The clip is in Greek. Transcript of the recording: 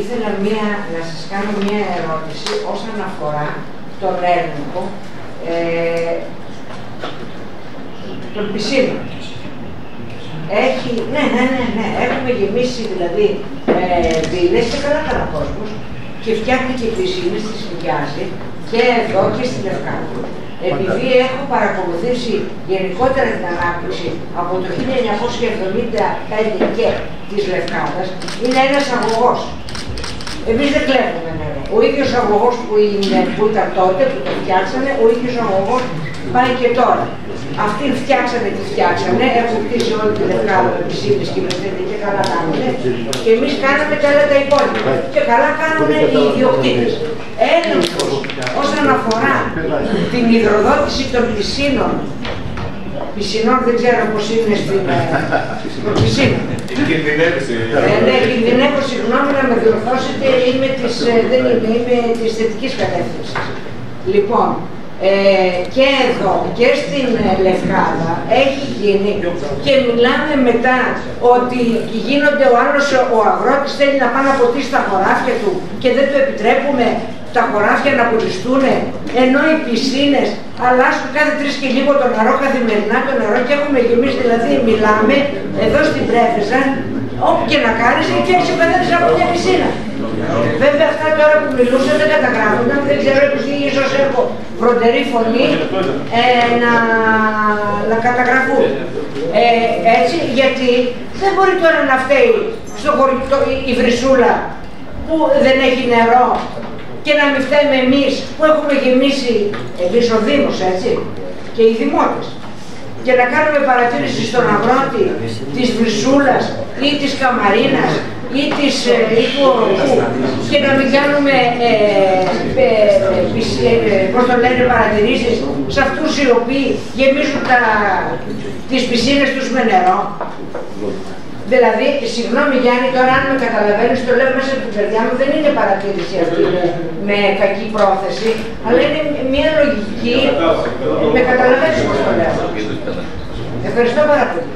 ήθελα μία, να σας κάνω μία ερώτηση όσον αφορά τον έλεγχο ε, των πισίνων. Έχει, ναι, ναι, ναι, ναι, έχουμε γεμίσει δηλαδή ε, βίλες και καλά καλά κόσμος και φτιάχνει και πισίνες, τις νοικιάζει και εδώ και στη Λευκάδα. Επειδή έχω παρακολουθήσει γενικότερα την ανάπτυξη από το 1975 και της Λευκάδας, είναι ένας αγωγός. Εμείς δεν κλέβουμε νερό. Ο ίδιος αγωγός που, είναι, που ήταν τότε, που το φτιάξανε, ο ίδιος αγωγός πάει και τώρα. Αυτοί φτιάξανε τι φτιάξανε, έχουν χτίσει όλη τη Λευκάδα με πισίνες και με και καλά κάνουν. Και εμείς κάναμε τα άλλα τα υπόλοιπα. Και καλά κάνουν οι ιδιοκτήτες. Έλεγχος όσον αφορά την υδροδότηση των πισίνων πισινών δεν ξέρω πώς είναι στην πισίνα. Κινδυνεύει. Ε, ναι, κινδυνεύω, συγγνώμη να με διορθώσετε, είμαι της, ε, δεν είμαι, είμαι της θετικής κατεύθυνσης. Λοιπόν, ε, και εδώ και στην ε, Λευκάδα έχει γίνει και μιλάμε μετά ότι γίνονται ο άλλος ο αγρότης θέλει να πάει να ποτίσει τα χωράφια του και δεν του επιτρέπουμε τα χωράφια να πουλιστούν ενώ οι πισίνες αλλάζουν κάθε τρεις και λίγο το νερό καθημερινά το νερό και έχουμε εμείς δηλαδή μιλάμε εδώ στην Πρέφεζα όπου και να κάνεις και έξι ο από μια πισίνα. Βέβαια αυτά τώρα που μιλούσα δεν καταγράφονται, δεν ξέρω επειδή ίσως έχω φροντερή φωνή ε, να, να καταγραφούν. Ε, έτσι, γιατί δεν μπορεί τώρα να φταίει στο χωριό η βρυσούλα που δεν έχει νερό και να μην φταίμε εμείς που έχουμε γεμίσει εμείς ο Δήμος, έτσι, και οι δημότες και να κάνουμε παρατήρηση στον αγρότη της Βρυσούλας ή της Καμαρίνας ή της ε, και να μην κάνουμε ε, ε, πώς το λένε παρατηρήσεις σε αυτούς οι οποίοι γεμίζουν τα, τις πισίνες τους με νερό. Δηλαδή, συγγνώμη Γιάννη, τώρα αν με καταλαβαίνεις, το λέω μέσα από την καρδιά μου, δεν είναι παρατήρηση αυτή με κακή πρόθεση, αλλά είναι μια λογική, με καταλαβαίνεις πώς το λέω. Ευχαριστώ πάρα πολύ.